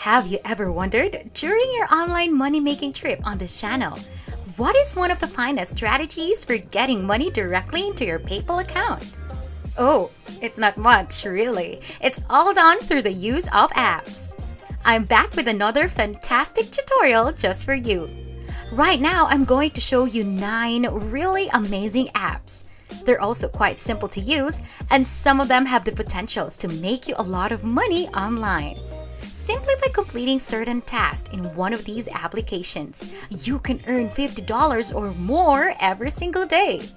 Have you ever wondered during your online money making trip on this channel, what is one of the finest strategies for getting money directly into your PayPal account? Oh, it's not much, really. It's all done through the use of apps. I'm back with another fantastic tutorial just for you. Right now, I'm going to show you 9 really amazing apps. They're also quite simple to use, and some of them have the potentials to make you a lot of money online. Simply by completing certain tasks in one of these applications, you can earn $50 or more every single day.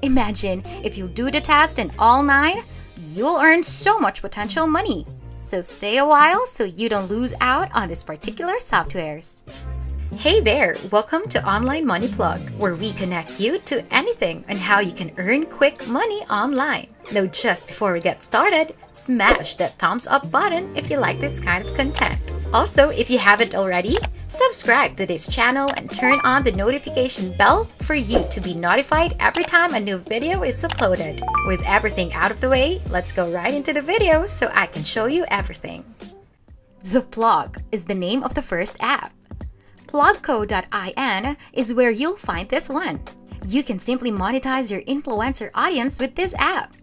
Imagine if you do the task in all nine, you'll earn so much potential money. So stay a while so you don't lose out on these particular softwares. Hey there! Welcome to Online Money Plug, where we connect you to anything and how you can earn quick money online. Now, just before we get started, smash that thumbs up button if you like this kind of content. Also, if you haven't already, subscribe to this channel and turn on the notification bell for you to be notified every time a new video is uploaded. With everything out of the way, let's go right into the video so I can show you everything. The Plug is the name of the first app. Plugco.in is where you'll find this one. You can simply monetize your influencer audience with this app.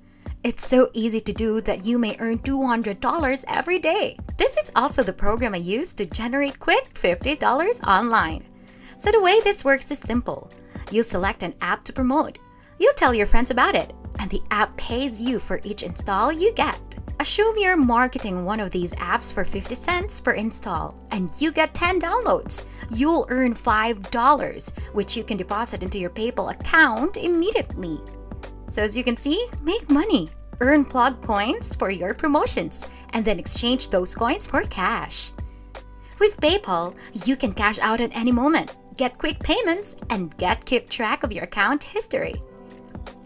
It's so easy to do that you may earn $200 every day. This is also the program I use to generate quick $50 online. So the way this works is simple. You select an app to promote. You tell your friends about it, and the app pays you for each install you get. Assume you're marketing one of these apps for 50 cents per install and you get 10 downloads. You'll earn $5, which you can deposit into your PayPal account immediately. So as you can see, make money. Earn plug points for your promotions and then exchange those coins for cash. With PayPal, you can cash out at any moment, get quick payments, and get keep track of your account history.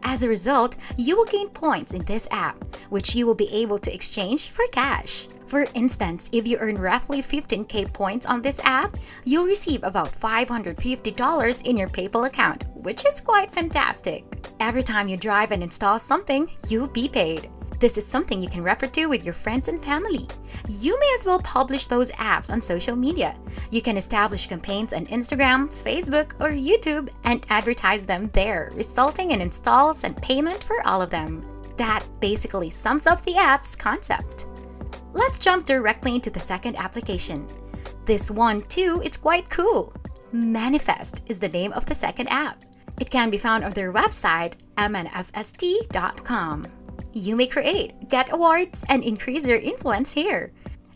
As a result, you will gain points in this app, which you will be able to exchange for cash. For instance, if you earn roughly 15k points on this app, you'll receive about $550 in your PayPal account, which is quite fantastic. Every time you drive and install something, you'll be paid. This is something you can refer to with your friends and family. You may as well publish those apps on social media. You can establish campaigns on Instagram, Facebook, or YouTube and advertise them there, resulting in installs and payment for all of them. That basically sums up the app's concept. Let's jump directly into the second application. This one, too, is quite cool. Manifest is the name of the second app. It can be found on their website, mnfst.com. You may create, get awards, and increase your influence here.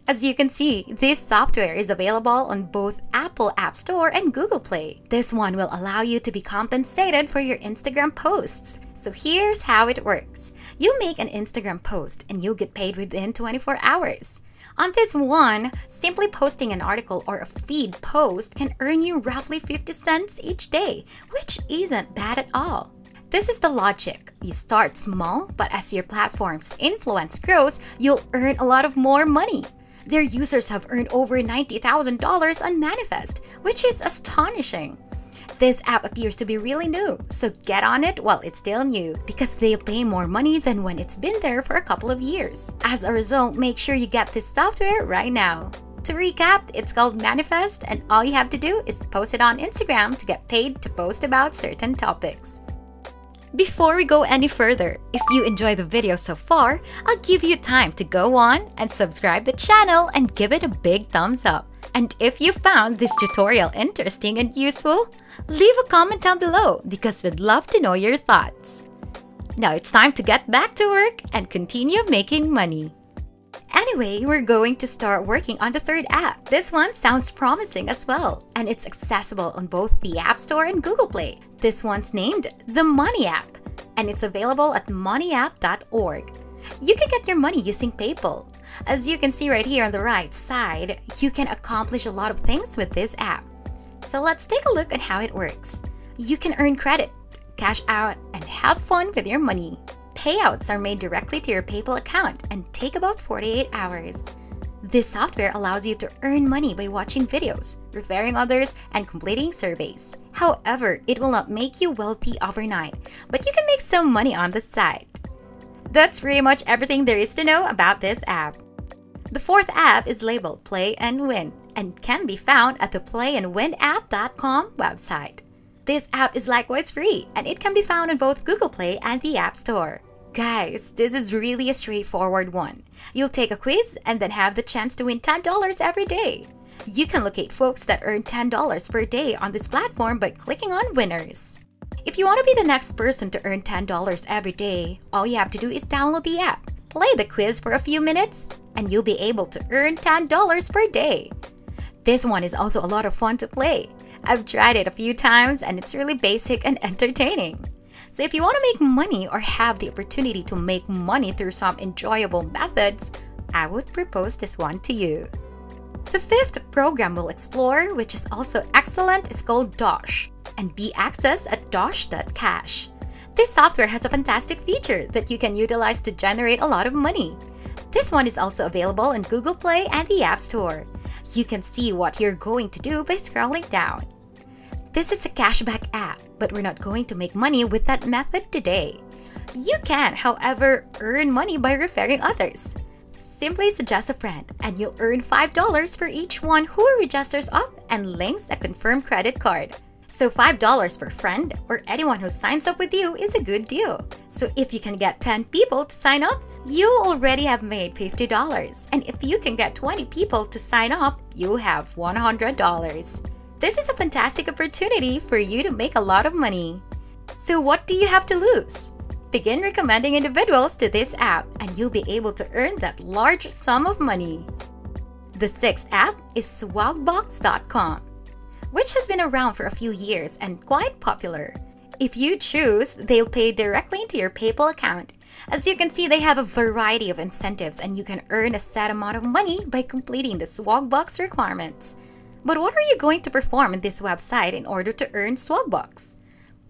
As you can see, this software is available on both Apple App Store and Google Play. This one will allow you to be compensated for your Instagram posts. So here's how it works. You make an Instagram post and you'll get paid within 24 hours. On this one, simply posting an article or a feed post can earn you roughly 50 cents each day, which isn't bad at all. This is the logic. You start small, but as your platform's influence grows, you'll earn a lot of more money. Their users have earned over $90,000 on Manifest, which is astonishing. This app appears to be really new, so get on it while it's still new because they'll pay more money than when it's been there for a couple of years. As a result, make sure you get this software right now. To recap, it's called Manifest, and all you have to do is post it on Instagram to get paid to post about certain topics. Before we go any further, if you enjoy the video so far, I'll give you time to go on and subscribe the channel and give it a big thumbs up. And if you found this tutorial interesting and useful, leave a comment down below because we'd love to know your thoughts. Now it's time to get back to work and continue making money. Anyway, we're going to start working on the third app. This one sounds promising as well, and it's accessible on both the App Store and Google Play. This one's named the Money App, and it's available at moneyapp.org. You can get your money using PayPal. As you can see right here on the right side, you can accomplish a lot of things with this app. So let's take a look at how it works. You can earn credit, cash out, and have fun with your money. Payouts are made directly to your PayPal account and take about 48 hours. This software allows you to earn money by watching videos, referring others, and completing surveys. However, it will not make you wealthy overnight, but you can make some money on the side. That's pretty much everything there is to know about this app. The fourth app is labeled Play and Win and can be found at the playandwinapp.com website. This app is likewise free and it can be found on both Google Play and the App Store. Guys, this is really a straightforward one. You'll take a quiz and then have the chance to win $10 every day. You can locate folks that earn $10 per day on this platform by clicking on winners. If you want to be the next person to earn $10 every day, all you have to do is download the app, play the quiz for a few minutes, and you'll be able to earn $10 per day. This one is also a lot of fun to play. I've tried it a few times and it's really basic and entertaining. So if you want to make money or have the opportunity to make money through some enjoyable methods, I would propose this one to you. The fifth program we'll explore, which is also excellent, is called Dosh and be accessed at dosh.cash. This software has a fantastic feature that you can utilize to generate a lot of money. This one is also available in Google Play and the App Store. You can see what you're going to do by scrolling down. This is a cashback app, but we're not going to make money with that method today. You can, however, earn money by referring others. Simply suggest a friend and you'll earn $5 for each one who registers up and links a confirmed credit card. So $5 per friend or anyone who signs up with you is a good deal. So if you can get 10 people to sign up, you already have made $50. And if you can get 20 people to sign up, you have $100. This is a fantastic opportunity for you to make a lot of money. So what do you have to lose? Begin recommending individuals to this app and you'll be able to earn that large sum of money. The sixth app is swagbucks.com, which has been around for a few years and quite popular. If you choose, they'll pay directly into your PayPal account. As you can see, they have a variety of incentives and you can earn a set amount of money by completing the Swagbucks requirements. But what are you going to perform in this website in order to earn Swagbucks?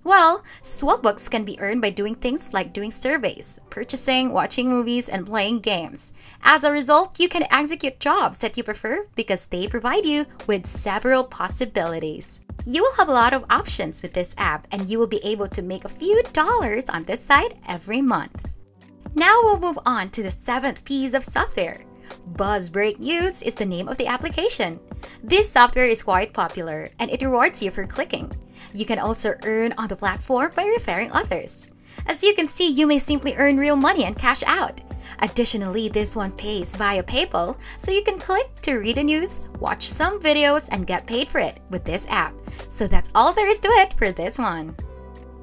Well, Swagbucks can be earned by doing things like doing surveys, purchasing, watching movies, and playing games. As a result, you can execute jobs that you prefer because they provide you with several possibilities. You will have a lot of options with this app and you will be able to make a few dollars on this site every month. Now we'll move on to the seventh piece of software. Buzz Break News is the name of the application. This software is quite popular and it rewards you for clicking. You can also earn on the platform by referring others. As you can see, you may simply earn real money and cash out. Additionally, this one pays via PayPal, so you can click to read the news, watch some videos, and get paid for it with this app. So that's all there is to it for this one.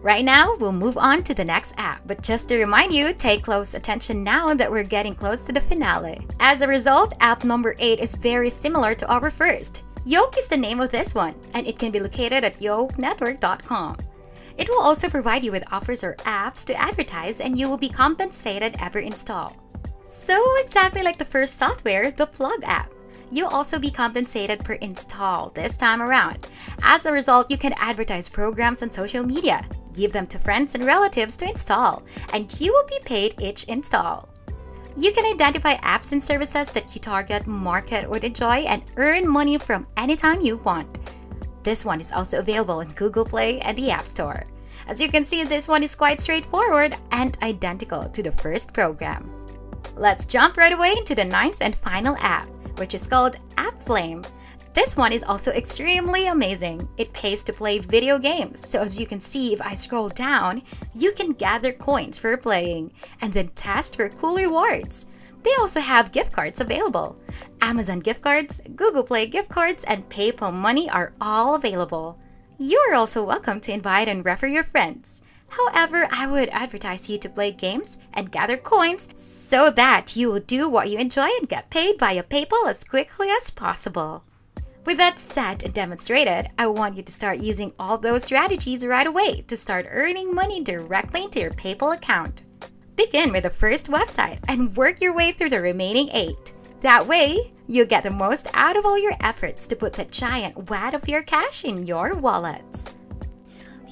Right now, we'll move on to the next app, but just to remind you, take close attention now that we're getting close to the finale. As a result, app number 8 is very similar to our first. Yoke is the name of this one, and it can be located at yokenetwork.com. It will also provide you with offers or apps to advertise and you will be compensated every install. So exactly like the first software, the Plug app. You'll also be compensated per install this time around. As a result, you can advertise programs on social media, give them to friends and relatives to install, and you will be paid each install. You can identify apps and services that you target, market, or enjoy and earn money from anytime you want. This one is also available in Google Play and the App Store. As you can see, this one is quite straightforward and identical to the first program. Let's jump right away into the ninth and final app, which is called AppFlame. This one is also extremely amazing. It pays to play video games, so as you can see if I scroll down, you can gather coins for playing and then test for cool rewards. They also have gift cards available. Amazon gift cards, Google Play gift cards, and PayPal money are all available. You are also welcome to invite and refer your friends. However, I would advertise you to play games and gather coins so that you will do what you enjoy and get paid via PayPal as quickly as possible. With that said and demonstrated, I want you to start using all those strategies right away to start earning money directly into your PayPal account. Begin with the first website and work your way through the remaining eight. That way, you'll get the most out of all your efforts to put that giant wad of your cash in your wallets.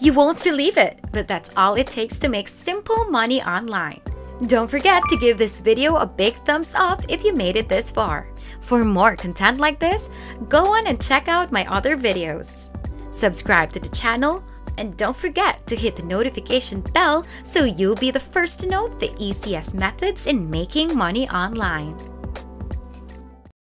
You won't believe it, but that's all it takes to make simple money online. Don't forget to give this video a big thumbs up if you made it this far. For more content like this, go on and check out my other videos. Subscribe to the channel, and don't forget to hit the notification bell so you'll be the first to know the easiest methods in making money online.